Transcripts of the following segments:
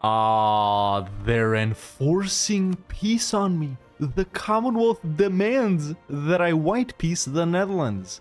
Ah, they're enforcing peace on me. The Commonwealth demands that I white peace the Netherlands.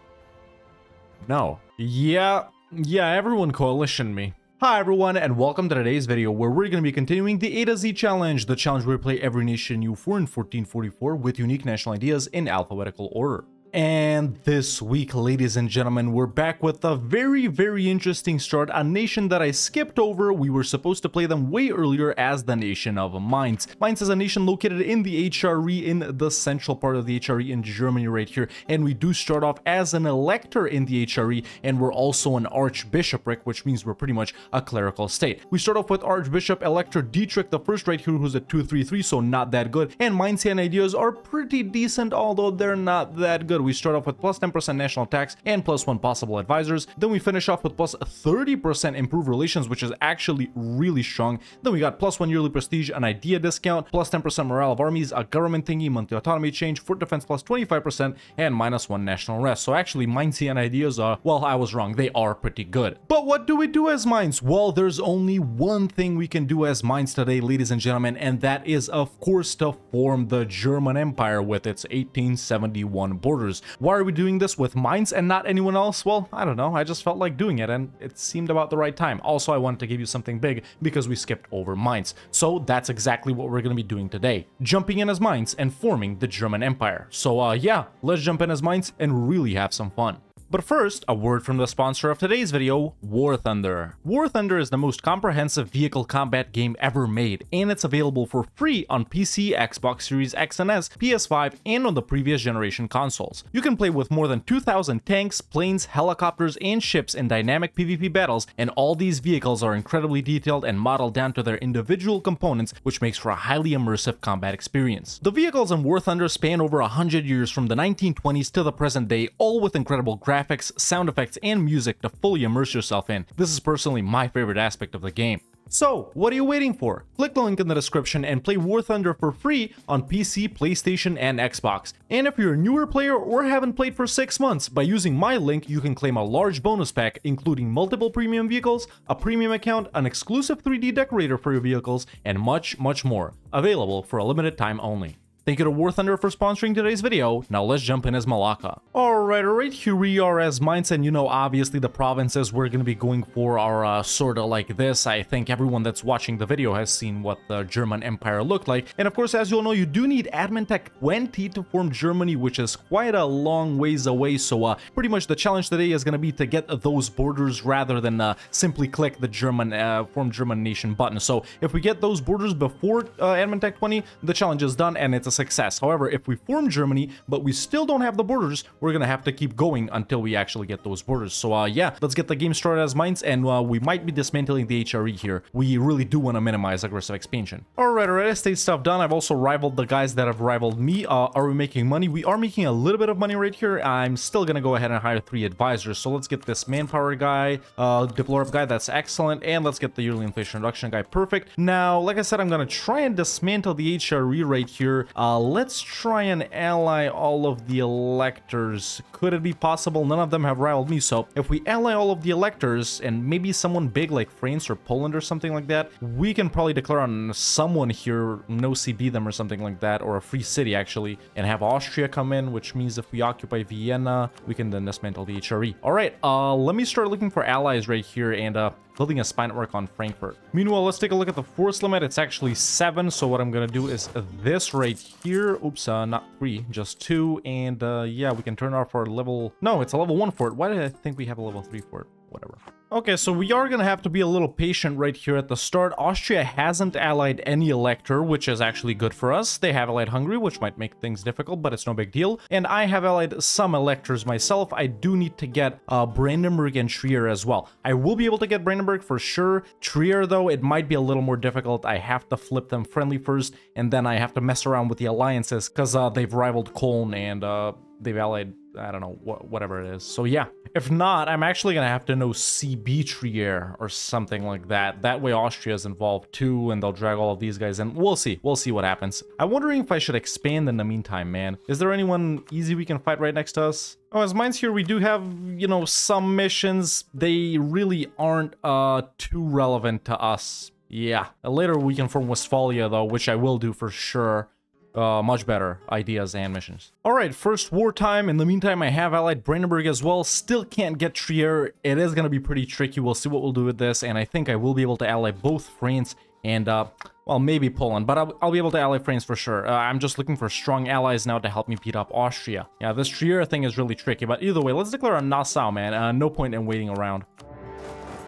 No. Yeah, yeah, everyone coalition me. Hi everyone and welcome to today's video where we're going to be continuing the A to Z challenge, the challenge where we play every nation EU4 in 1444 with unique national ideas in alphabetical order. And this week, ladies and gentlemen, we're back with a very, very interesting start. A nation that I skipped over. We were supposed to play them way earlier as the nation of Mainz. Mainz is a nation located in the HRE, in the central part of the HRE in Germany right here. And we do start off as an elector in the HRE, and we're also an archbishopric, which means we're pretty much a clerical state. We start off with Archbishop Elector Dietrich the first right here, who's a 233, so not that good. And Mainzian ideas are pretty decent, although they're not that good good. We start off with plus 10% national tax and plus one possible advisors. Then we finish off with plus 30% improved relations, which is actually really strong. Then we got plus one yearly prestige, an idea discount, plus 10% morale of armies, a government thingy, monthly autonomy change, fort defense plus 25%, and minus one national rest. So actually, Mainzian ideas are, well, I was wrong. They are pretty good. But what do we do as Mainz? Well, there's only one thing we can do as Mainz today, ladies and gentlemen, and that is, of course, to form the German Empire with its 1871 borders. Why are we doing this with Mainz and not anyone else? Well, I don't know. I just felt like doing it and it seemed about the right time. Also, I wanted to give you something big because we skipped over Mainz. So that's exactly what we're going to be doing today. Jumping in as Mainz and forming the German Empire. So uh, yeah, let's jump in as Mainz and really have some fun. But first, a word from the sponsor of today's video, War Thunder. War Thunder is the most comprehensive vehicle combat game ever made, and it's available for free on PC, Xbox Series X and S, PS5, and on the previous generation consoles. You can play with more than 2,000 tanks, planes, helicopters, and ships in dynamic PvP battles, and all these vehicles are incredibly detailed and modeled down to their individual components, which makes for a highly immersive combat experience. The vehicles in War Thunder span over 100 years from the 1920s to the present day, all with incredible graphics graphics, sound effects, and music to fully immerse yourself in. This is personally my favorite aspect of the game. So, what are you waiting for? Click the link in the description and play War Thunder for free on PC, PlayStation, and Xbox. And if you're a newer player or haven't played for 6 months, by using my link you can claim a large bonus pack including multiple premium vehicles, a premium account, an exclusive 3D decorator for your vehicles, and much, much more. Available for a limited time only. Thank you to War Thunder for sponsoring today's video. Now let's jump in as Malacca. Alright, alright, here we are as Mainz, and you know, obviously the provinces we're gonna be going for are uh, sorta like this. I think everyone that's watching the video has seen what the German Empire looked like. And of course, as you all know, you do need Admin Tech 20 to form Germany, which is quite a long ways away. So uh, pretty much the challenge today is gonna be to get those borders rather than uh, simply click the German uh, form German nation button. So if we get those borders before uh, Admin Tech 20, the challenge is done and it's a success. However, if we form Germany, but we still don't have the borders, we're gonna have to keep going until we actually get those borders. So uh, yeah, let's get the game started as Mainz, and uh, we might be dismantling the HRE here. We really do want to minimize aggressive expansion. Alright, alright, estate stuff done. I've also rivaled the guys that have rivaled me. Uh, are we making money? We are making a little bit of money right here. I'm still gonna go ahead and hire three advisors. So let's get this manpower guy, uh, deplorable guy, that's excellent, and let's get the yearly inflation reduction guy, perfect. Now, like I said, I'm gonna try and dismantle the HRE right here. Uh, uh, let's try and ally all of the electors. Could it be possible? None of them have rivaled me, so if we ally all of the electors and maybe someone big like France or Poland or something like that, we can probably declare on someone here, no CB them or something like that, or a free city actually, and have Austria come in, which means if we occupy Vienna, we can then dismantle the HRE. All right, uh, let me start looking for allies right here, and uh, building a spy network on Frankfurt. Meanwhile, let's take a look at the force limit. It's actually seven. So what I'm going to do is this right here. Oops, uh, not three, just two. And uh, yeah, we can turn off our level. No, it's a level one fort. Why did I think we have a level three fort? Whatever. Okay, so we are going to have to be a little patient right here at the start. Austria hasn't allied any elector, which is actually good for us. They have allied Hungary, which might make things difficult, but it's no big deal. And I have allied some electors myself. I do need to get uh, Brandenburg and Trier as well. I will be able to get Brandenburg for sure. Trier, though, it might be a little more difficult. I have to flip them friendly first, and then I have to mess around with the alliances because uh, they've rivaled Cologne and uh, they've allied I don't know, wh whatever it is. So yeah, if not, I'm actually going to have to know CB Trier or something like that. That way Austria is involved too, and they'll drag all of these guys in. We'll see. We'll see what happens. I'm wondering if I should expand in the meantime, man. Is there anyone easy we can fight right next to us? Oh, as Mainz here, we do have, you know, some missions. They really aren't uh, too relevant to us Yeah, later we can form Westphalia though, which I will do for sure. Uh, much better ideas and missions. Alright, first wartime. In the meantime, I have allied Brandenburg as well. Still can't get Trier. It is going to be pretty tricky. We'll see what we'll do with this. And I think I will be able to ally both France and, uh, well, maybe Poland. But I'll, I'll be able to ally France for sure. Uh, I'm just looking for strong allies now to help me beat up Austria. Yeah, this Trier thing is really tricky. But either way, let's declare on Nassau, man. Uh, no point in waiting around.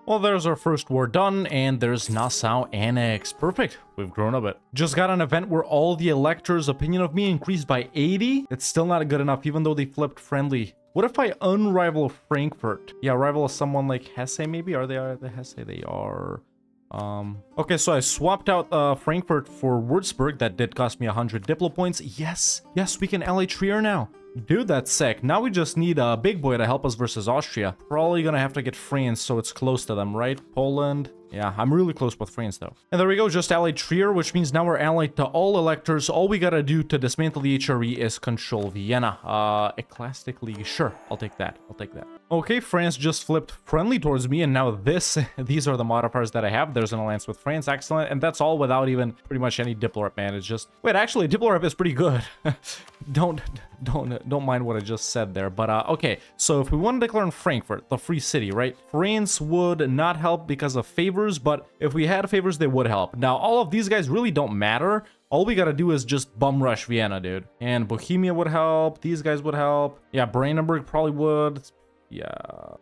Well, there's our first war done, and there's Nassau Annex. Perfect. We've grown a bit. Just got an event where all the electors' opinion of me increased by 80. It's still not good enough, even though they flipped friendly. What if I unrival Frankfurt? Yeah, rival someone like Hesse, maybe? Are they are the Hesse? They are. Um, okay, so I swapped out uh, Frankfurt for Würzburg. That did cost me 100 Diplo points. Yes, yes, we can ally Trier now. Dude, that's sick. Now we just need a big boy to help us versus Austria. Probably gonna have to get France so it's close to them, right? Poland. Yeah, I'm really close with France though. And there we go, just allied Trier, which means now we're allied to all electors. All we gotta do to dismantle the HRE is control Vienna. Uh, ecclesiastically, sure, I'll take that. I'll take that. Okay, France just flipped friendly towards me, and now this, these are the modifiers that I have. There's an alliance with France, excellent, and that's all without even pretty much any Diplo man. It's just, wait, actually, Diplo is pretty good. don't, don't, don't mind what I just said there, but uh, okay. So if we want to declare in Frankfurt, the free city, right? France would not help because of favors, but if we had favors, they would help. Now, all of these guys really don't matter. All we gotta do is just bum rush Vienna, dude. And Bohemia would help. These guys would help. Yeah, Brandenburg probably would. Yeah.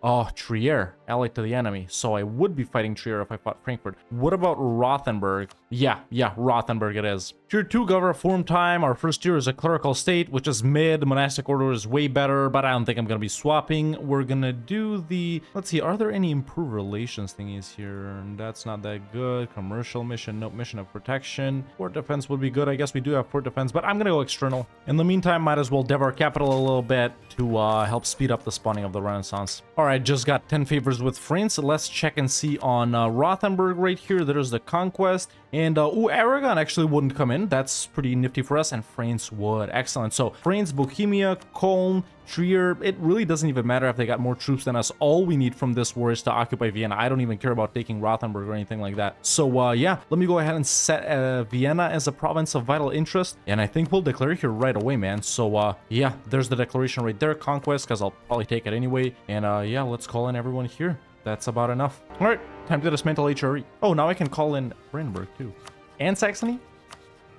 Oh, Trier, allied to the enemy. So I would be fighting Trier if I fought Frankfurt. What about Rothenburg? Yeah, yeah, Rothenburg it is. Tier 2 governor form time. Our first tier is a clerical state, which is mid. Monastic order is way better, but I don't think I'm going to be swapping. We're going to do the... Let's see, are there any improved relations thingies here? That's not that good. Commercial mission, no mission of protection. Port defense would be good. I guess we do have port defense, but I'm going to go external. In the meantime, might as well dev our capital a little bit to uh, help speed up the spawning of the Renaissance. All right, just got 10 favors with France. Let's check and see on uh, Rothenburg right here. There's the conquest. And, uh, ooh, Aragon actually wouldn't come in. That's pretty nifty for us. And France would. Excellent. So, France, Bohemia, Cologne, Trier, it really doesn't even matter if they got more troops than us. All we need from this war is to occupy Vienna. I don't even care about taking Rothenburg or anything like that. So, uh, yeah, let me go ahead and set uh, Vienna as a province of vital interest. And I think we'll declare here right away, man. So, uh, yeah, there's the declaration right there. Conquest, because I'll probably take it anyway. And, uh, yeah, let's call in everyone here. That's about enough. All right, time to dismantle HRE. Oh, now I can call in Brandenburg, too. And Saxony?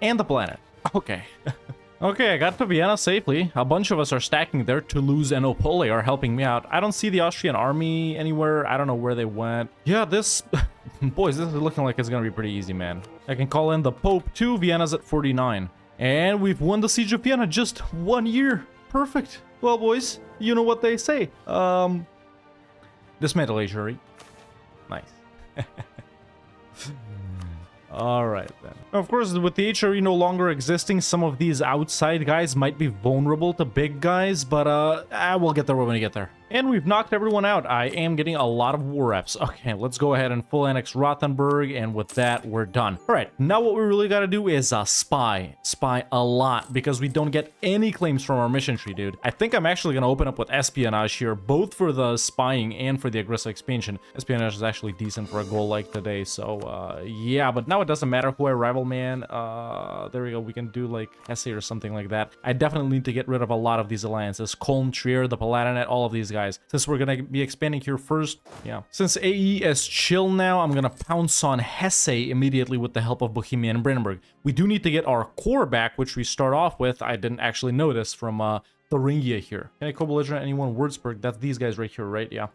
And the planet. Okay. okay, I got to Vienna safely. A bunch of us are stacking there. Toulouse and Opole are helping me out. I don't see the Austrian army anywhere. I don't know where they went. Yeah, this... Boys, this is looking like it's gonna be pretty easy, man. I can call in the Pope, too. Vienna's at 49. And we've won the Siege of Vienna just one year. Perfect. Well, boys, you know what they say. Um, Dismantle HRE. Nice. Alright then. Of course, with the HRE no longer existing, some of these outside guys might be vulnerable to big guys, but uh, we'll get there when we get there. And we've knocked everyone out. I am getting a lot of war reps. Okay, let's go ahead and full annex Rothenburg, and with that, we're done. All right, now what we really got to do is uh, spy. Spy a lot, because we don't get any claims from our mission tree, dude. I think I'm actually going to open up with espionage here, both for the spying and for the aggressive expansion. Espionage is actually decent for a goal like today, so uh, yeah, but now it doesn't matter who I rival, man. Uh, there we go, we can do like Hesse or something like that. I definitely need to get rid of a lot of these alliances. Colm, Trier, the Palatinate, all of these guys guys. Since we're gonna be expanding here first, yeah. Since AE is chill now, I'm gonna pounce on Hesse immediately with the help of Bohemia and Brandenburg. We do need to get our core back, which we start off with. I didn't actually notice from uh, Thuringia here. Can I co-belligerent anyone Würzburg? That's these guys right here, right? Yeah.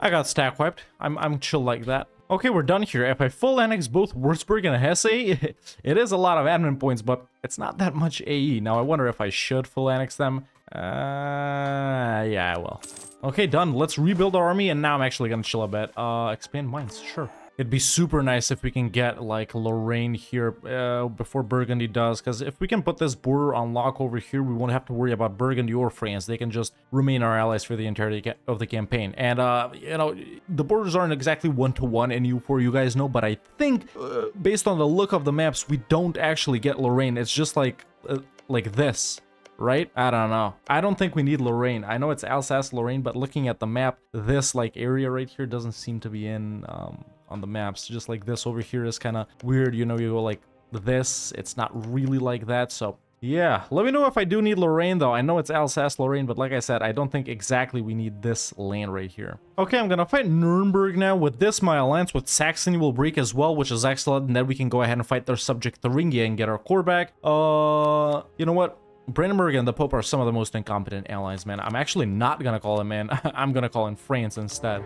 I got stack wiped. I'm, I'm chill like that. Okay, we're done here. If I full annex both Würzburg and Hesse, it is a lot of admin points, but it's not that much AE. Now, I wonder if I should full annex them. Uh, yeah, I will. Okay, done. Let's rebuild our army, and now I'm actually gonna chill a bit. Uh, expand Mainz, sure. It'd be super nice if we can get, like, Lorraine here uh, before Burgundy does, because if we can put this border on lock over here, we won't have to worry about Burgundy or France. They can just remain our allies for the entirety of the campaign. And, uh, you know, the borders aren't exactly one-to-one -one in EU4, you guys know, but I think, uh, based on the look of the maps, we don't actually get Lorraine. It's just like, uh, like this right? I don't know. I don't think we need Lorraine. I know it's Alsace-Lorraine, but looking at the map, this like area right here doesn't seem to be in um, on the maps. Just like this over here is kind of weird. You know, you go like this. It's not really like that. So yeah, let me know if I do need Lorraine though. I know it's Alsace-Lorraine, but like I said, I don't think exactly we need this land right here. Okay, I'm gonna fight Nuremberg now. With this, my alliance with Saxony will break as well, which is excellent. And then we can go ahead and fight their subject Thuringia and get our core back. Uh, you know what? Brandenburg and the Pope are some of the most incompetent allies, man. I'm actually not gonna call him, man. I'm gonna call him France instead.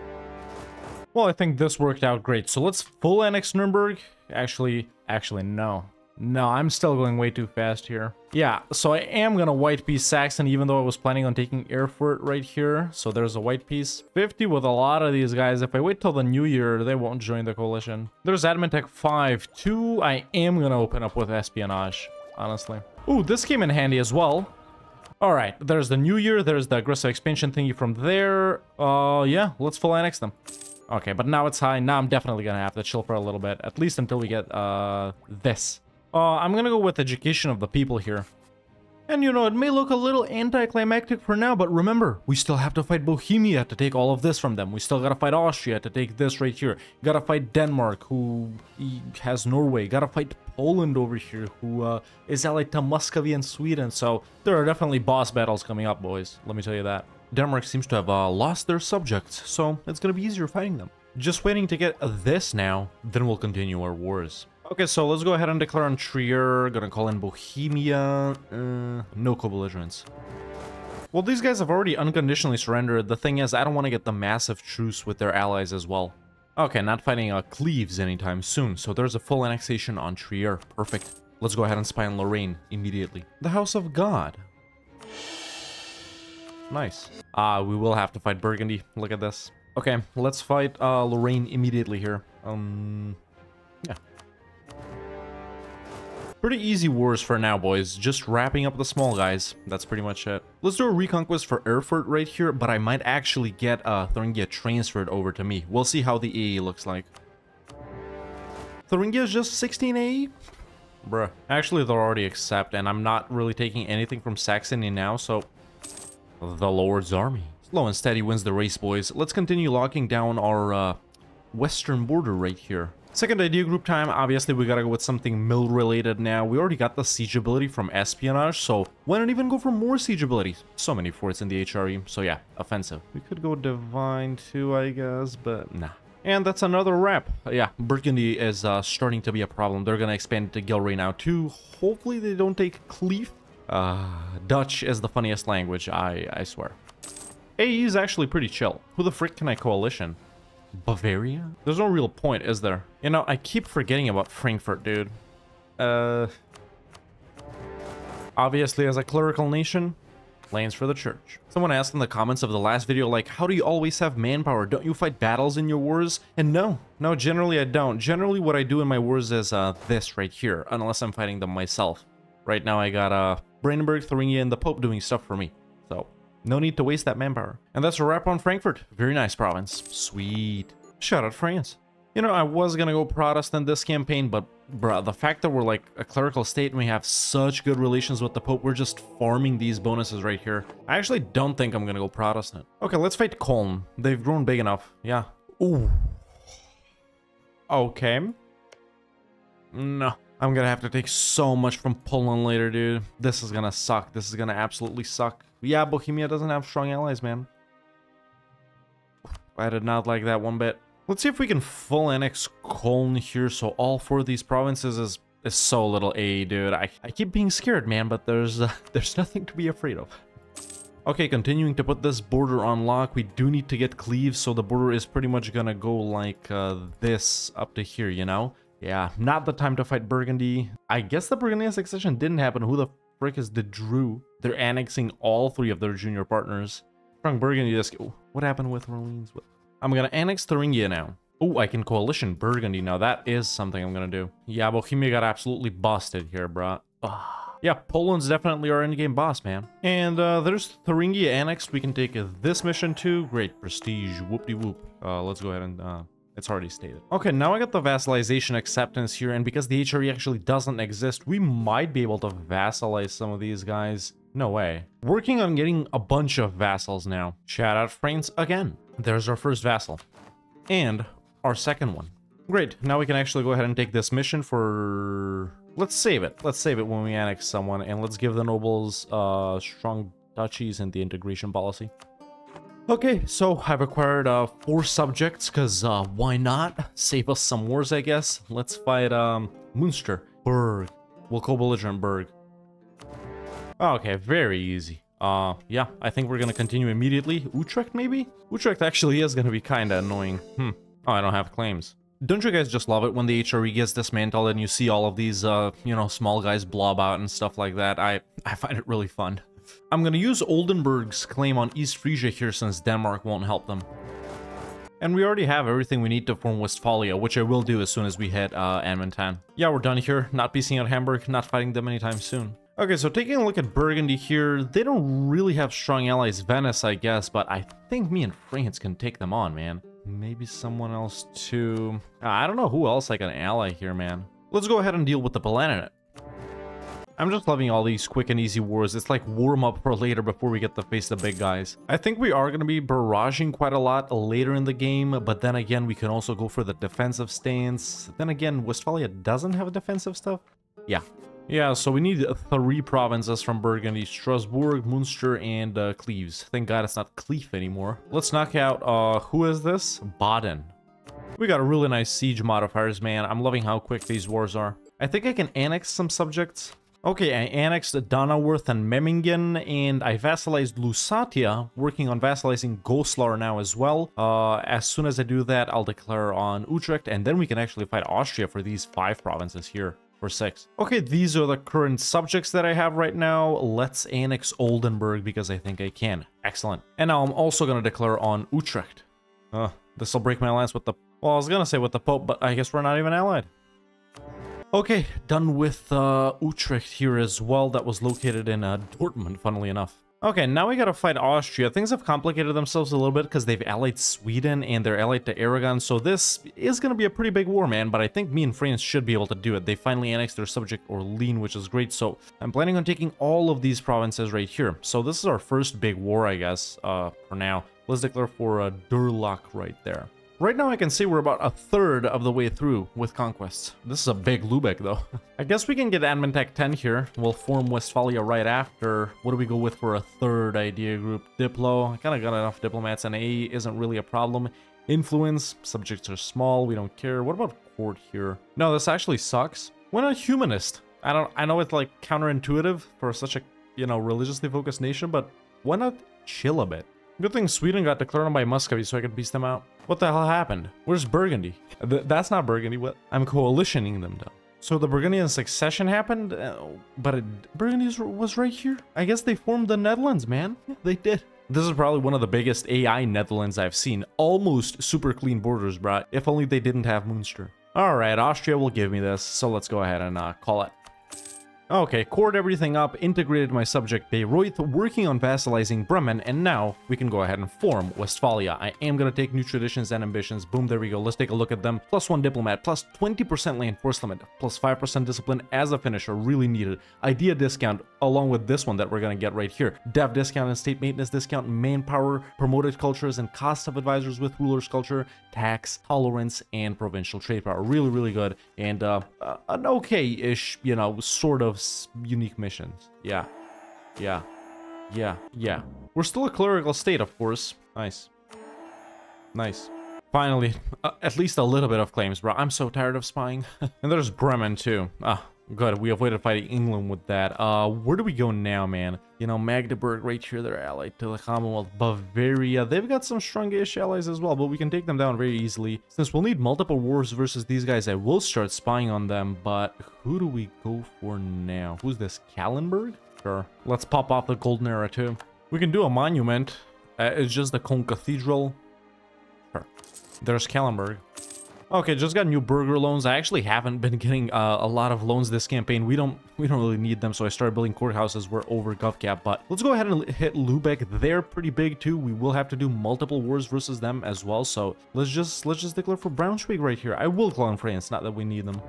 Well, I think this worked out great. So let's full annex Nuremberg. Actually, actually, no. No, I'm still going way too fast here. Yeah, so I am gonna white piece Saxon, even though I was planning on taking Erfurt right here. So there's a white piece. 50 with a lot of these guys. If I wait till the new year, they won't join the coalition. There's Admin Tech 5. 2, I am gonna open up with espionage, honestly. Ooh, this came in handy as well. All right, there's the new year. There's the aggressive expansion thingy from there. Uh, yeah, let's full annex them. Okay, but now it's high. Now I'm definitely gonna have to chill for a little bit, at least until we get uh this. Uh, I'm gonna go with education of the people here. And you know, it may look a little anticlimactic for now, but remember, we still have to fight Bohemia to take all of this from them. We still gotta fight Austria to take this right here. Gotta fight Denmark, who has Norway. Gotta fight Poland over here, who uh, is allied to Muscovy and Sweden. So there are definitely boss battles coming up, boys. Let me tell you that. Denmark seems to have uh, lost their subjects, so it's gonna be easier fighting them. Just waiting to get this now, then we'll continue our wars. Okay, so let's go ahead and declare on Trier. Gonna call in Bohemia. Uh, no co-belligerents. Well, these guys have already unconditionally surrendered. The thing is, I don't want to get the massive truce with their allies as well. Okay, not fighting uh, Cleves anytime soon, so there's a full annexation on Trier. Perfect. Let's go ahead and spy on Lorraine immediately. The House of God. Nice. Ah, uh, we will have to fight Burgundy. Look at this. Okay, let's fight uh, Lorraine immediately here. Um, Pretty easy wars for now, boys. Just wrapping up the small guys. That's pretty much it. Let's do a reconquest for Erfurt right here, but I might actually get uh, Thuringia transferred over to me. We'll see how the AE looks like. Thuringia is just 16 AE? Bruh. Actually, they'll already accept, and I'm not really taking anything from Saxony now, so... The Lord's Army. Slow and steady wins the race, boys. Let's continue locking down our uh, western border right here. Second idea group time, obviously we gotta go with something mill related now. We already got the siege ability from espionage, so why not even go for more siege ability? So many forts in the HRE, so yeah, offensive. We could go divine too, I guess, but nah. And that's another wrap. Yeah, Burgundy is uh, starting to be a problem. They're gonna expand to Gelre now too. Hopefully they don't take Cleef. Uh, Dutch is the funniest language, I, I swear. AE is actually pretty chill. Who the frick can I coalition? Bavaria? There's no real point, is there? You know, I keep forgetting about Frankfurt, dude. Uh... Obviously, as a clerical nation, lands for the church. Someone asked in the comments of the last video, like, how do you always have manpower? Don't you fight battles in your wars? And no, no, generally I don't. Generally what I do in my wars is uh, this right here, unless I'm fighting them myself. Right now I got uh, Brandenburg, Thuringia, and the Pope doing stuff for me. So, no need to waste that manpower. And that's a wrap on Frankfurt. Very nice province. Sweet. Shout out France. You know, I was gonna go Protestant this campaign, but bruh, the fact that we're like a clerical state and we have such good relations with the Pope, we're just farming these bonuses right here. I actually don't think I'm gonna go Protestant. Okay, let's fight Cologne. They've grown big enough. Yeah. Ooh. Okay. No. I'm gonna have to take so much from Poland later, dude. This is gonna suck. This is gonna absolutely suck. Yeah, Bohemia doesn't have strong allies, man. I did not like that one bit. Let's see if we can full annex Cologne here, so all four of these provinces is, is so little A, dude. I, I keep being scared, man, but there's uh, there's nothing to be afraid of. Okay, continuing to put this border on lock, we do need to get Cleves, so the border is pretty much gonna go like uh, this up to here, you know? Yeah, not the time to fight Burgundy. I guess the Burgundian succession didn't happen. Who the frick is the Drew? They're annexing all three of their junior partners. Strong Burgundy just... what happened with Orleans? I'm gonna annex Thuringia now. Oh, I can coalition Burgundy now. That is something I'm gonna do. Yeah, Bohemia got absolutely busted here, bruh. Yeah, Poland's definitely our endgame boss, man. And uh, there's Thuringia annexed. We can take this mission too. Great prestige. Whoop-de-whoop. Uh, let's go ahead and uh, it's already stated. Okay, now I got the vassalization acceptance here, and because the HRE actually doesn't exist, we might be able to vassalize some of these guys. No way. Working on getting a bunch of vassals now. Shout out France again. There's our first vassal. And our second one. Great, now we can actually go ahead and take this mission for... Let's save it. Let's save it when we annex someone, and let's give the nobles uh, strong duchies and the integration policy. Okay, so I've acquired uh, four subjects, because uh, why not? Save us some wars, I guess. Let's fight um, Munster. Berg. We'll co-belligerent Berg. Okay, very easy. Uh, yeah, I think we're gonna continue immediately. Utrecht, maybe? Utrecht actually is gonna be kinda annoying. Hmm. Oh, I don't have claims. Don't you guys just love it when the HRE gets dismantled and you see all of these, uh, you know, small guys blob out and stuff like that? I, I find it really fun. I'm gonna use Oldenburg's claim on East Frisia here since Denmark won't help them. And we already have everything we need to form Westphalia, which I will do as soon as we hit uh, Ammantan. Yeah, we're done here. Not piecing out Hamburg, not fighting them anytime soon. Okay, so taking a look at Burgundy here, they don't really have strong allies. Venice, I guess, but I think me and France can take them on, man. Maybe someone else too. I don't know who else I can ally here, man. Let's go ahead and deal with the Palatinate. I'm just loving all these quick and easy wars. It's like warm up for later before we get to face the big guys. I think we are going to be barraging quite a lot later in the game, but then again, we can also go for the defensive stance. Then again, Westphalia doesn't have defensive stuff. Yeah, yeah, so we need three provinces from Burgundy. Strasbourg, Munster, and uh, Cleves. Thank God it's not Cleve anymore. Let's knock out, uh, who is this? Baden. We got a really nice siege modifiers, man. I'm loving how quick these wars are. I think I can annex some subjects. Okay, I annexed Donauwörth and Memmingen, and I vassalized Lusatia, working on vassalizing Goslar now as well. Uh, as soon as I do that, I'll declare on Utrecht, and then we can actually fight Austria for these five provinces here. Or six. Okay, these are the current subjects that I have right now. Let's annex Oldenburg because I think I can. Excellent. And now I'm also going to declare on Utrecht. Uh, this will break my alliance with the... Well, I was going to say with the Pope, but I guess we're not even allied. Okay, done with uh, Utrecht here as well. That was located in uh, Dortmund, funnily enough. Okay, now we gotta fight Austria. Things have complicated themselves a little bit because they've allied Sweden and they're allied to Aragon, so this is gonna be a pretty big war, man, but I think me and France should be able to do it. They finally annexed their subject Orlean, which is great, so I'm planning on taking all of these provinces right here. So this is our first big war, I guess, uh, for now. Let's declare for uh, Durlach right there. Right now I can say we're about a third of the way through with conquests. This is a big Lubeck though. I guess we can get Admin Tech 10 here. We'll form Westphalia right after. What do we go with for a third idea group? Diplo. I kind of got enough diplomats and A isn't really a problem. Influence. Subjects are small. We don't care. What about court here? No, this actually sucks. Why not humanist? I don't. I know it's like counterintuitive for such a, you know, religiously focused nation, but why not chill a bit? Good thing Sweden got declared on by Muscovy so I could beast them out. What the hell happened? Where's Burgundy? Th that's not Burgundy. What? I'm coalitioning them though. So the Burgundian succession happened, uh, but it, Burgundy was right here. I guess they formed the Netherlands, man. They did. This is probably one of the biggest AI Netherlands I've seen. Almost super clean borders, bro. If only they didn't have Munster. All right, Austria will give me this, so let's go ahead and uh, call it. Okay, cored everything up, integrated my subject Bayreuth, working on vassalizing Bremen, and now we can go ahead and form Westphalia. I am going to take new traditions and ambitions. Boom, there we go. Let's take a look at them. Plus one diplomat, plus 20% land force limit, plus 5% discipline as a finisher, really needed. Idea discount, along with this one that we're going to get right here. Dev discount and state maintenance discount, manpower, promoted cultures, and cost of advisors with rulers culture, tax, tolerance, and provincial trade power. Really, really good. And uh, uh an okay-ish, you know, sort of unique missions. Yeah. Yeah. Yeah. Yeah. We're still a clerical state, of course. Nice. Nice. Finally, uh, at least a little bit of claims, bro. I'm so tired of spying. and there's Bremen, too. Ah, Good, we avoided fighting England with that. Uh, where do we go now, man? You know, Magdeburg right here, they're allied to the Commonwealth. Bavaria, they've got some strong-ish allies as well, but we can take them down very easily. Since we'll need multiple wars versus these guys, I will start spying on them, but who do we go for now? Who's this, Kalenberg? Sure. Let's pop off the Golden Era too. We can do a monument. Uh, it's just the Cologne Cathedral. Sure. There's Kalenberg. Okay, just got new burger loans. I actually haven't been getting uh, a lot of loans this campaign. We don't we don't really need them, so I started building courthouses. We're over GovCap, but let's go ahead and hit Lubeck. They're pretty big too. We will have to do multiple wars versus them as well. So let's just let's just declare for Braunschweig right here. I will in France, not that we need them.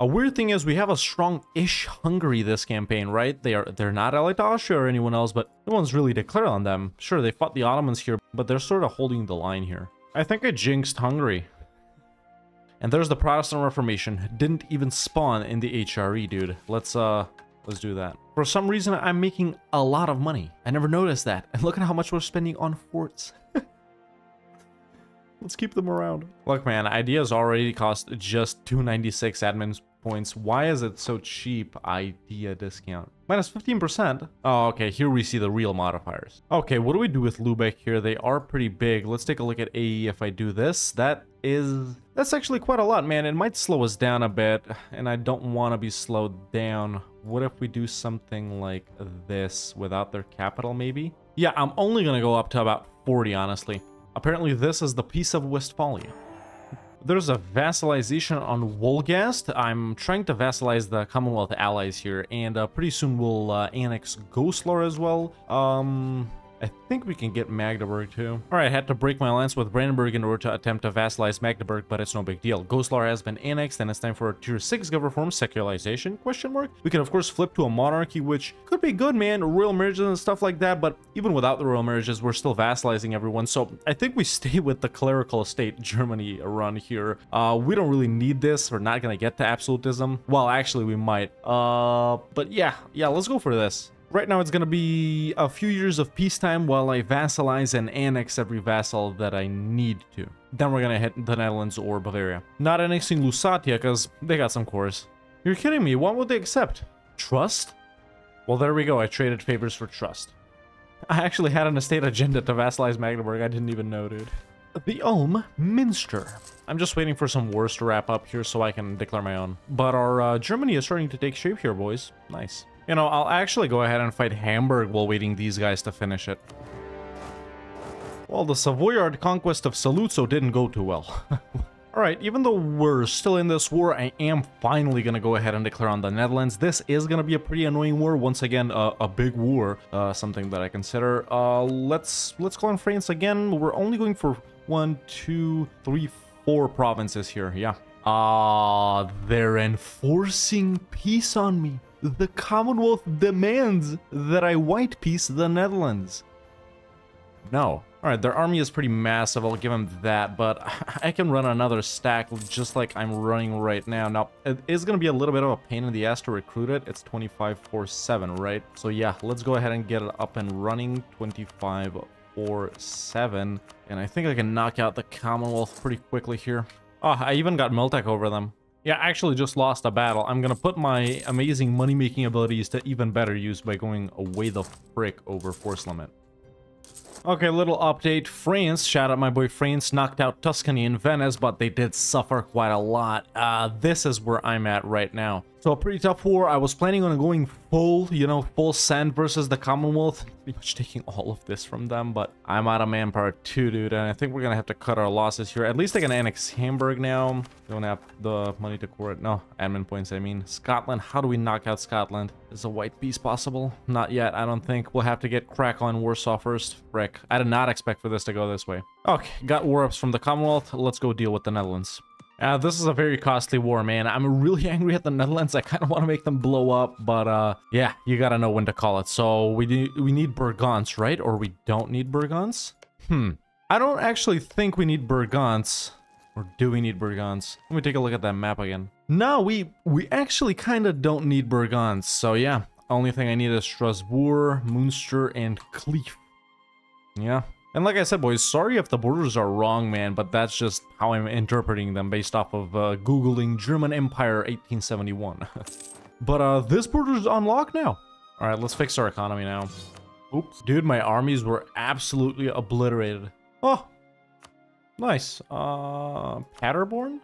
A weird thing is we have a strong-ish Hungary this campaign, right? They are they're not allied to Austria or anyone else, but no one's really declared on them. Sure, they fought the Ottomans here, but they're sort of holding the line here. I think I jinxed Hungary. And there's the Protestant Reformation. Didn't even spawn in the HRE, dude. Let's, uh, let's do that. For some reason, I'm making a lot of money. I never noticed that. And look at how much we're spending on forts. Let's keep them around. Look, man, ideas already cost just 296 admin points. Why is it so cheap? Idea discount. Minus 15%. Oh, okay. Here we see the real modifiers. Okay, what do we do with Lubeck here? They are pretty big. Let's take a look at AE if I do this. That is... That's actually quite a lot, man. It might slow us down a bit, and I don't want to be slowed down. What if we do something like this without their capital, maybe? Yeah, I'm only going to go up to about 40, honestly. Apparently this is the Peace of Westphalia. There's a vassalization on Wolgast. I'm trying to vassalize the Commonwealth allies here, and uh, pretty soon we'll uh, annex Goslar as well. Um, I think we can get Magdeburg too. Alright, I had to break my alliance with Brandenburg in order to attempt to vassalize Magdeburg, but it's no big deal. Goslar has been annexed and it's time for a tier 6 government form secularization, question mark. We can of course flip to a monarchy, which could be good, man, royal marriages and stuff like that, but even without the royal marriages, we're still vassalizing everyone, so I think we stay with the clerical state Germany run here. Uh, we don't really need this, we're not gonna get to absolutism. Well, actually we might. Uh, but yeah, yeah, let's go for this. Right now it's gonna be a few years of peacetime while I vassalize and annex every vassal that I need to. Then we're gonna hit the Netherlands or Bavaria. Not annexing Lusatia because they got some cores. You're kidding me, what would they accept? Trust? Well there we go, I traded favors for trust. I actually had an estate agenda to vassalize Magdeburg, I didn't even know, dude. The Ulm Minster. I'm just waiting for some wars to wrap up here so I can declare my own. But our uh, Germany is starting to take shape here, boys. Nice. You know, I'll actually go ahead and fight Hamburg while waiting these guys to finish it. Well, the Savoyard conquest of Saluzzo didn't go too well. Alright, even though we're still in this war, I am finally gonna go ahead and declare on the Netherlands. This is gonna be a pretty annoying war. Once again, uh, a big war, uh, something that I consider. Uh, let's let's call on France again. We're only going for one, two, three, four provinces here. Yeah. Ah, they're enforcing peace on me. The Commonwealth demands that I white peace the Netherlands. No. Alright, their army is pretty massive, I'll give them that, but I can run another stack just like I'm running right now. Now, it is going to be a little bit of a pain in the ass to recruit it. It's 25-4-7, right? So yeah, let's go ahead and get it up and running. 25-4-7. And I think I can knock out the Commonwealth pretty quickly here. Oh, I even got Miltech over them. Yeah, I actually just lost a battle. I'm gonna put my amazing money-making abilities to even better use by going away the frick over force limit. Okay, little update. France, shout out my boy France, knocked out Tuscany and Venice, but they did suffer quite a lot. Uh, this is where I'm at right now. So a pretty tough war. I was planning on going full, you know, full send versus the Commonwealth. Pretty much taking all of this from them, but I'm out of manpower too, dude. And I think we're going to have to cut our losses here. At least I can annex Hamburg now. Don't have the money to court. No, admin points, I mean. Scotland, how do we knock out Scotland? Is a white beast possible? Not yet, I don't think. We'll have to get crack on Warsaw first. Frick. I did not expect for this to go this way. Okay, got war ups from the Commonwealth. Let's go deal with the Netherlands. Uh, this is a very costly war, man. I'm really angry at the Netherlands. I kind of want to make them blow up, but uh, yeah, you gotta know when to call it. So we need we need Burgons, right? Or we don't need Burgons? Hmm. I don't actually think we need Burgons. Or do we need Burgons? Let me take a look at that map again. No, we we actually kind of don't need Burgons. So yeah, only thing I need is Strasbourg, Munster, and Cleef. Yeah, and like I said, boys, sorry if the borders are wrong, man, but that's just how I'm interpreting them based off of uh, Googling German Empire 1871. but uh, this is unlocked now. All right, let's fix our economy now. Oops. Dude, my armies were absolutely obliterated. Oh, nice. Uh, Paderborn?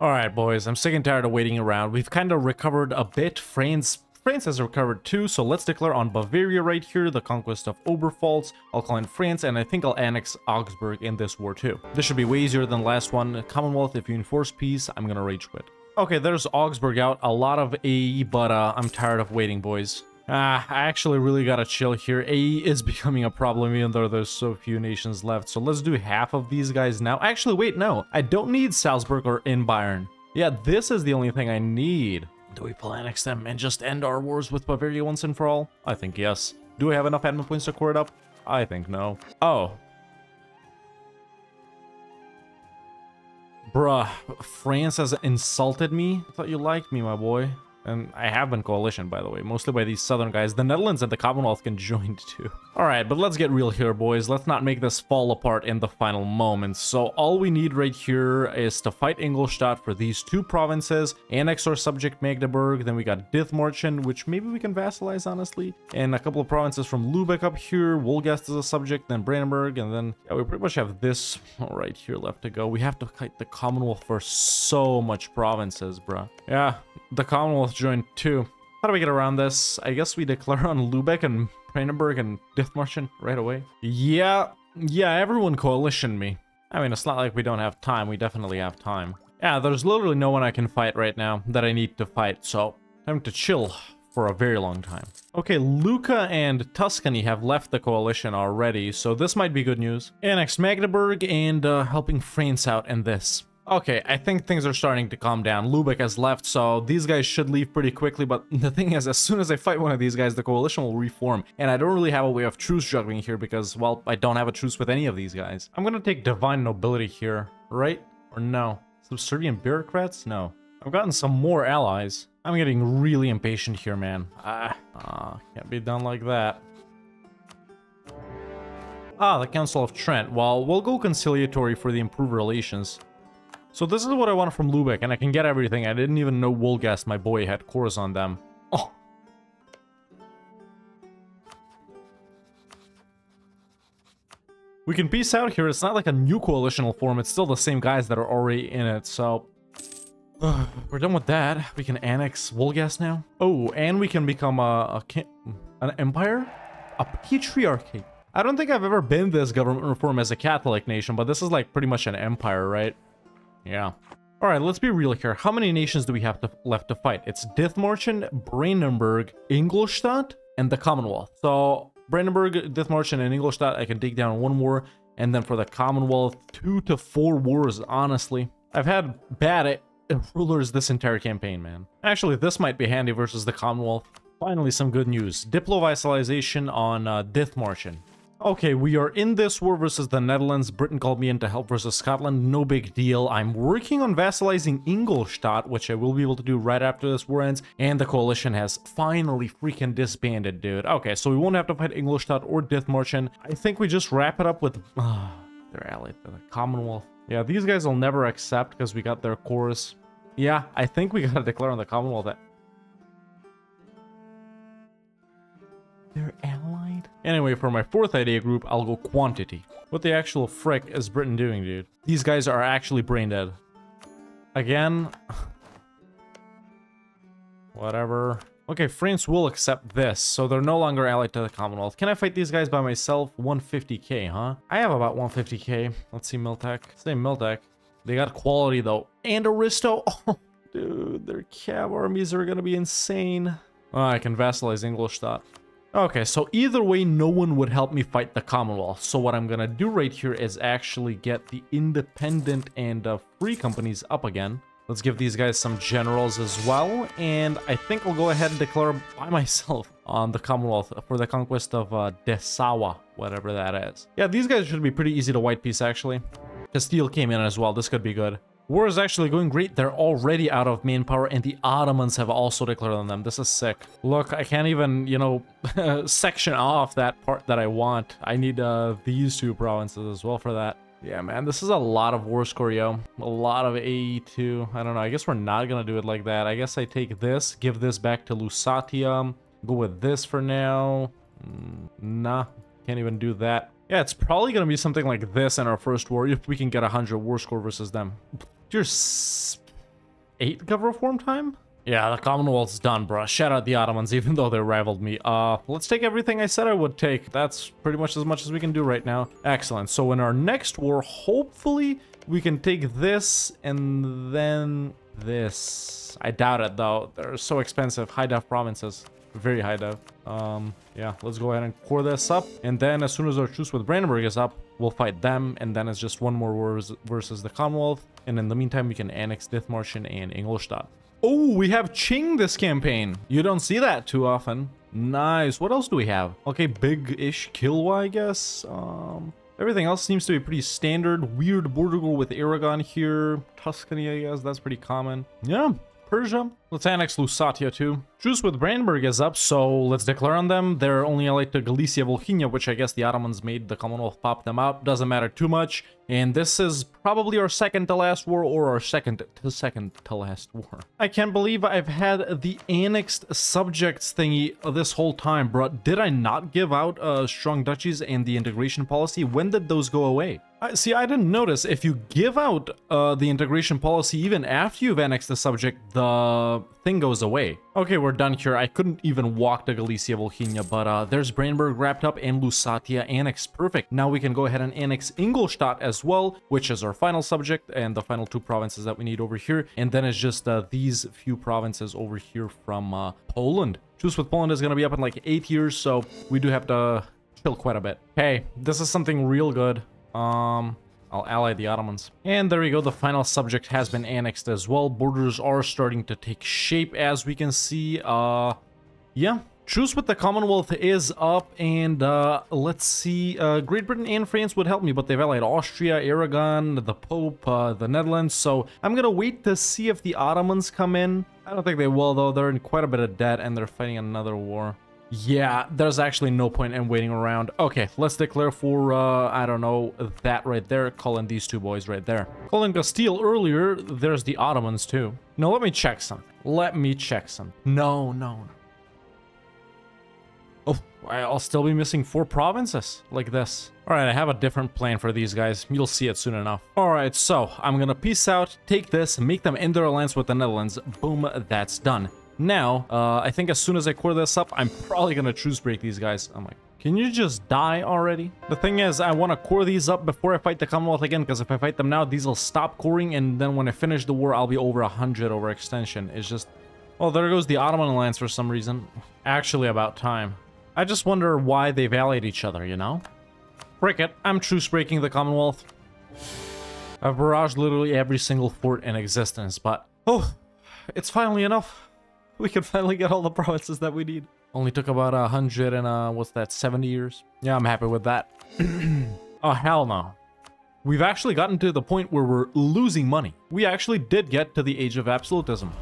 All right, boys, I'm sick and tired of waiting around. We've kind of recovered a bit. France France has recovered too, so let's declare on Bavaria right here, the conquest of Oberpfalz. In France, and I think I'll annex Augsburg in this war too. This should be way easier than last one. Commonwealth, if you enforce peace, I'm gonna rage quit. Okay, there's Augsburg out. A lot of AE, but uh, I'm tired of waiting, boys. Ah, I actually really gotta chill here. AE is becoming a problem even though there's so few nations left. So let's do half of these guys now. Actually, wait, no. I don't need Salzburg or in Bayern. Yeah, this is the only thing I need. Do we pull annex them and just end our wars with Bavaria once and for all? I think yes. Do we have enough admin points to core it up? I think no. Oh. Bruh, France has insulted me? I thought you liked me, my boy. And I have been coalition, by the way, mostly by these southern guys. The Netherlands and the Commonwealth can join too. Alright, but let's get real here, boys. Let's not make this fall apart in the final moments. So all we need right here is to fight Ingolstadt for these two provinces, annex or subject Magdeburg, then we got Dithmarschen, which maybe we can vassalize, honestly, and a couple of provinces from Lubeck up here, Wolgast is a subject, then Brandenburg, and then yeah, we pretty much have this right here left to go. We have to fight the Commonwealth for so much provinces, bruh. Yeah, the Commonwealth joined too. How do we get around this? I guess we declare on Lubeck and Brandenburg and Dithmarschen right away. Yeah, yeah, everyone coalition me. I mean, it's not like we don't have time. We definitely have time. Yeah, there's literally no one I can fight right now that I need to fight, so time to chill for a very long time. Okay, Lucca and Tuscany have left the coalition already, so this might be good news. Annex Magdeburg and uh, helping France out in this. Okay, I think things are starting to calm down. Lubeck has left, so these guys should leave pretty quickly, but the thing is, as soon as I fight one of these guys, the coalition will reform, and I don't really have a way of truce juggling here because, well, I don't have a truce with any of these guys. I'm gonna take Divine Nobility here, right? Or no? Subservient Bureaucrats? No. I've gotten some more allies. I'm getting really impatient here, man. Ah, ah can't be done like that. Ah, the Council of Trent. Well, we'll go conciliatory for the improved relations. So this is what I want from Lubeck, and I can get everything. I didn't even know Wolgast, my boy, had cores on them. Oh. We can peace out here. It's not like a new coalitional form. It's still the same guys that are already in it, so... we're done with that. We can annex Wolgast now. Oh, and we can become a, a an empire? A patriarchy. I don't think I've ever been this government reform as a Catholic nation, but this is like pretty much an empire, right? Yeah. All right, let's be real here. How many nations do we have to, left to fight? It's Dithmarschen, Brandenburg, Ingolstadt, and the Commonwealth. So Brandenburg, Dithmarschen, and Ingolstadt, I can take down one war. And then for the Commonwealth, two to four wars, honestly. I've had bad rulers this entire campaign, man. Actually, this might be handy versus the Commonwealth. Finally, some good news. Diplo-vassalization on uh, Dithmarschen. Okay, we are in this war versus the Netherlands. Britain called me in to help versus Scotland. No big deal. I'm working on vassalizing Ingolstadt, which I will be able to do right after this war ends. And the coalition has finally freaking disbanded, dude. Okay, so we won't have to fight Ingolstadt or Dithmarschen. I think we just wrap it up with... Uh, they're allied to the Commonwealth. Yeah, these guys will never accept because we got their cores. Yeah, I think we gotta declare on the Commonwealth that... They're allied? Anyway, for my fourth idea group, I'll go quantity. What the actual frick is Britain doing, dude? These guys are actually brain dead. Again? Whatever. Okay, France will accept this, so they're no longer allied to the Commonwealth. Can I fight these guys by myself? 150k, huh? I have about 150k. Let's see Miltech. Same Miltech. They got quality, though. And Aristo. Oh, dude, their cab armies are gonna be insane. Oh, I can vassalize Ingolstadt. Okay, so either way, no one would help me fight the Commonwealth. So what I'm gonna do right here is actually get the independent and uh, free companies up again. Let's give these guys some generals as well. And I think I'll go ahead and declare by myself on the Commonwealth for the conquest of uh, Dessau, whatever that is. Yeah, these guys should be pretty easy to white piece, actually. Castile came in as well. This could be good. War is actually going great. They're already out of manpower, and the Ottomans have also declared on them. This is sick. Look, I can't even, you know, section off that part that I want. I need uh, these two provinces as well for that. Yeah, man, this is a lot of war score, yo. A lot of AE2. I don't know. I guess we're not going to do it like that. I guess I take this, give this back to Lusatia. Go with this for now. Mm, nah, can't even do that. Yeah, it's probably going to be something like this in our first war if we can get a 100 war score versus them. You're eight cover reform time? Yeah, the Commonwealth's done, bruh. Shout out the Ottomans, even though they rivaled me. Uh, let's take everything I said I would take. That's pretty much as much as we can do right now. Excellent. So in our next war, hopefully we can take this and then this. I doubt it, though. They're so expensive. High def provinces. Very high def. Um, yeah, let's go ahead and core this up. And then as soon as our truce with Brandenburg is up, we'll fight them. And then it's just one more war versus the Commonwealth. And in the meantime, we can annex Dithmarschen and Ingolstadt. Oh, we have Qing this campaign. You don't see that too often. Nice. What else do we have? Okay, big-ish Kilwa, I guess. Um, Everything else seems to be pretty standard. Weird border goal with Aragon here. Tuscany, I guess, that's pretty common. Yeah, Persia. Let's annex Lusatia too. Truce with Brandenburg is up, so let's declare on them. They're only allied to Galicia, Volhynia, which I guess the Ottomans made the Commonwealth pop them up. Doesn't matter too much. And this is probably our second to last war or our second to second to last war. I can't believe I've had the annexed subjects thingy this whole time, bro. Did I not give out uh, strong duchies and the integration policy? When did those go away? I, see, I didn't notice. If you give out uh, the integration policy even after you've annexed the subject, the thing goes away. Okay, we're done here. I couldn't even walk to Galicia Volhynia, but uh, there's Brandenburg wrapped up and Lusatia annexed. Perfect. Now we can go ahead and annex Ingolstadt as well, which is our final subject and the final two provinces that we need over here. And then it's just uh, these few provinces over here from uh, Poland. Truce with Poland is going to be up in like eight years, so we do have to chill quite a bit. Hey, this is something real good. Um, I'll ally the Ottomans. And there we go, the final subject has been annexed as well. Borders are starting to take shape as we can see. Uh, yeah, Truce with the Commonwealth is up, and uh, let's see. Uh, Great Britain and France would help me, but they've allied Austria, Aragon, the Pope, uh, the Netherlands. So I'm gonna wait to see if the Ottomans come in. I don't think they will, though. They're in quite a bit of debt, and they're fighting another war. Yeah, there's actually no point in waiting around. Okay, let's declare for, uh, I don't know, that right there. Calling these two boys right there. Calling Castile earlier, there's the Ottomans too. Now let me check some. Let me check some. No, no. Oh, I'll still be missing four provinces like this. All right, I have a different plan for these guys. You'll see it soon enough. All right, so I'm gonna peace out, take this, make them end their alliance with the Netherlands. Boom, that's done. Now, uh, I think as soon as I core this up, I'm probably gonna truce break these guys. I'm like, can you just die already? The thing is, I want to core these up before I fight the Commonwealth again, because if I fight them now, these will stop coring, and then when I finish the war, I'll be over 100 over extension. It's just... Oh, there goes the Ottoman Alliance for some reason. Actually, about time. I just wonder why they've each other, you know? Break it, I'm truce breaking the Commonwealth. I've barraged literally every single fort in existence, but... Oh, it's finally enough. We can finally get all the provinces that we need. Only took about a hundred and uh, what's that, 70 years? Yeah, I'm happy with that. oh, hell no. We've actually gotten to the point where we're losing money. We actually did get to the age of absolutism.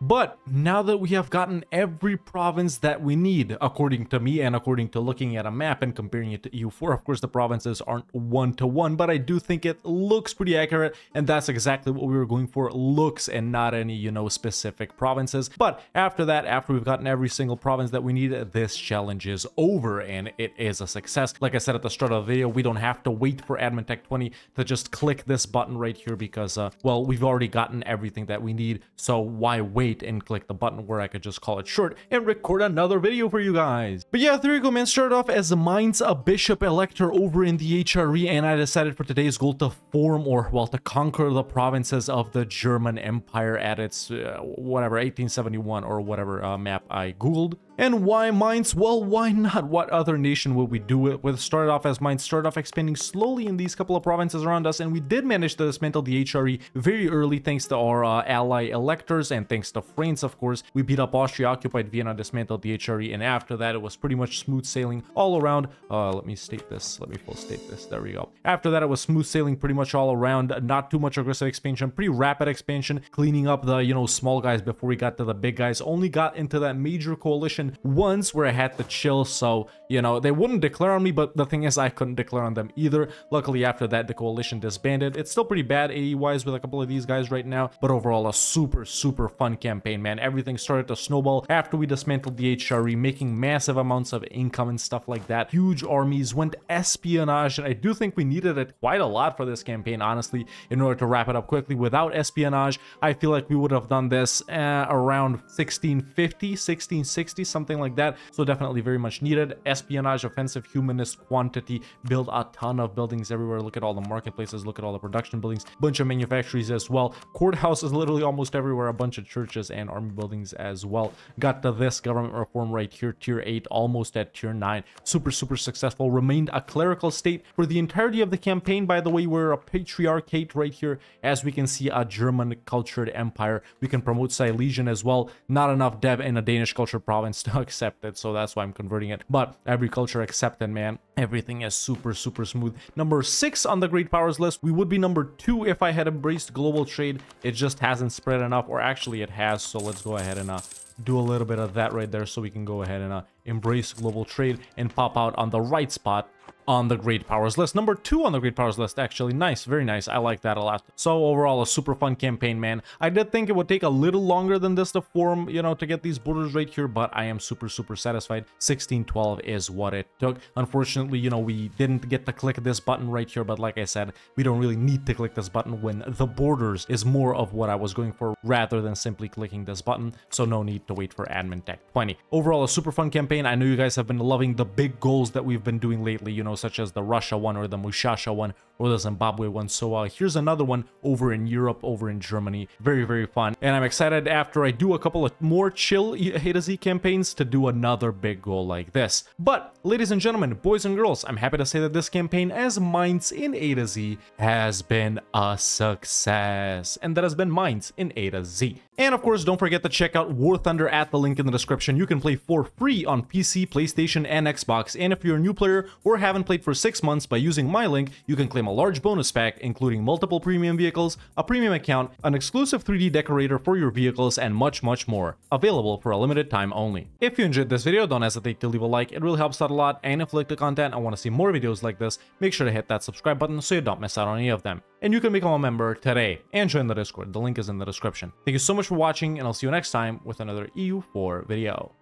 But now that we have gotten every province that we need, according to me and according to looking at a map and comparing it to EU4, of course the provinces aren't one-to-one, -one, but I do think it looks pretty accurate, and that's exactly what we were going for, looks and not any, you know, specific provinces. But after that, after we've gotten every single province that we need, this challenge is over, and it is a success. Like I said at the start of the video, we don't have to wait for Admin Tech 20 to just click this button right here because, uh, well, we've already gotten everything that we need, so why wait? Wait and click the button where I could just call it short and record another video for you guys. But yeah, there you go, man. Started off as Mainz, a bishop elector over in the HRE, and I decided for today's goal to form or, well, to conquer the provinces of the German Empire at its, uh, whatever, 1871 or whatever uh, map I googled. And why Mainz? Well, why not? What other nation would we do it with? Started off as Mainz, started off expanding slowly in these couple of provinces around us, and we did manage to dismantle the HRE very early thanks to our uh, ally electors and thanks to France, of course. We beat up Austria, occupied Vienna, dismantled the HRE, and after that, it was pretty much smooth sailing all around. Uh, let me state this. Let me full state this. There we go. After that, it was smooth sailing pretty much all around. Not too much aggressive expansion, pretty rapid expansion, cleaning up the, you know, small guys before we got to the big guys. Only got into that major coalition once where I had to chill, so, you know, they wouldn't declare on me, but the thing is, I couldn't declare on them either. Luckily, after that, the coalition disbanded. It's still pretty bad AE-wise with a couple of these guys right now, but overall, a super, super fun campaign, man. Everything started to snowball after we dismantled the HRE, making massive amounts of income and stuff like that. Huge armies, went espionage, and I do think we needed it quite a lot for this campaign, honestly, in order to wrap it up quickly. Without espionage, I feel like we would have done this uh, around 1650, 1660, something like that. So definitely very much needed. Espionage, offensive, humanist, quantity, build a ton of buildings everywhere. Look at all the marketplaces, look at all the production buildings, bunch of manufactories as well. Courthouse is literally almost everywhere, a bunch of churches and army buildings as well. Got to this government reform right here, tier 8, almost at tier 9. Super, super successful. Remained a clerical state for the entirety of the campaign. By the way, we're a patriarchate right here. As we can see, a German cultured empire. We can promote Silesian as well. Not enough dev in a Danish culture province to accept it, so that's why I'm converting it. But agriculture accepted, man. Everything is super, super smooth. Number six on the great powers list. We would be number two if I had embraced global trade. It just hasn't spread enough, or actually it has, so let's go ahead and uh, do a little bit of that right there so we can go ahead and uh, embrace global trade and pop out on the right spot on the Great Powers list. Number two on the Great Powers list, actually. Nice, very nice. I like that a lot. So overall, a super fun campaign, man. I did think it would take a little longer than this to form, you know, to get these borders right here, but I am super, super satisfied. 1612 is what it took. Unfortunately, you know, we didn't get to click this button right here, but like I said, we don't really need to click this button when the borders is more of what I was going for rather than simply clicking this button, so no need to wait for Admin Tech 20. Overall, a super fun campaign. I know you guys have been loving the big goals that we've been doing lately, you know, such as the Russia one or the Mushasha one or the Zimbabwe one. So uh, here's another one over in Europe, over in Germany. Very, very fun. And I'm excited after I do a couple of more chill A to Z campaigns to do another big goal like this. But ladies and gentlemen, boys and girls, I'm happy to say that this campaign as Mainz in A to Z has been a success. And that has been Mainz in A to Z. And of course, don't forget to check out War Thunder at the link in the description. You can play for free on PC, PlayStation, and Xbox. And if you're a new player or haven't played for six months by using my link, you can claim a large bonus pack, including multiple premium vehicles, a premium account, an exclusive 3D decorator for your vehicles, and much, much more. Available for a limited time only. If you enjoyed this video, don't hesitate to leave a like. It really helps out a lot. And if you like the content and want to see more videos like this, make sure to hit that subscribe button so you don't miss out on any of them. And you can become a member today and join the Discord. The link is in the description. Thank you so much for watching, and I'll see you next time with another EU4 video.